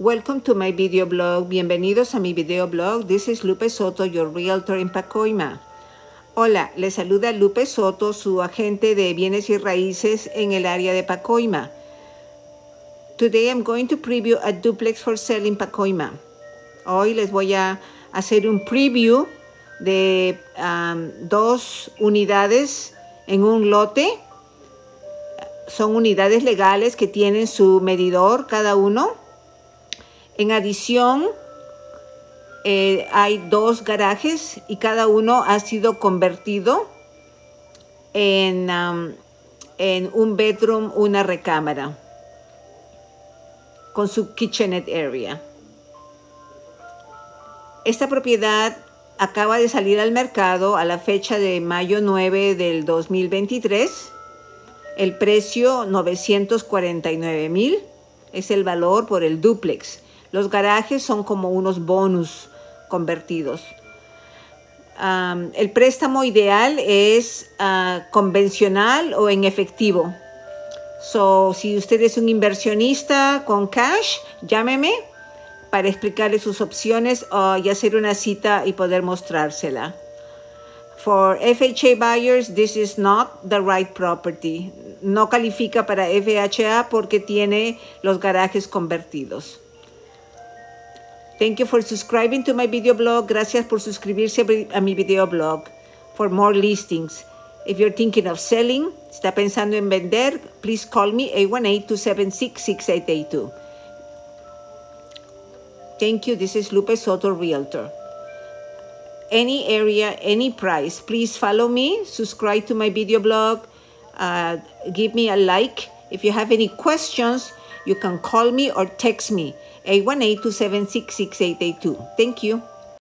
Welcome to my video blog. Bienvenidos a mi video blog. This is Lupe Soto, your realtor in Pacoima. Hola, le saluda Lupe Soto, su agente de bienes y raíces en el área de Pacoima. Today I'm going to preview a duplex for sale in Pacoima. Hoy les voy a hacer un preview de um, dos unidades en un lote. Son unidades legales que tienen su medidor cada uno. En adición, eh, hay dos garajes y cada uno ha sido convertido en, en un bedroom, una recámara, con su kitchenette area. Esta propiedad acaba de salir al mercado a la fecha de mayo 9 del 2023. El precio 949 mil es el valor por el duplex. Los garajes son como unos bonus convertidos. El préstamo ideal es uh, convencional o en efectivo. So, si usted es un inversionista con cash, llámeme para explicarle sus opciones uh, y hacer una cita y poder mostrársela. For FHA buyers, this is not the right property. No califica para FHA porque tiene los garajes convertidos. Thank you for subscribing to my video blog. Gracias por suscribirse a mi video blog. For more listings. If you're thinking of selling, está pensando en vender, please call me 818-276-6882. Thank you. This is Lupe Soto, Realtor. Any area, any price, please follow me, subscribe to my video blog, uh, give me a like. If you have any questions, you can call me or text me 818-276-6882. Thank you.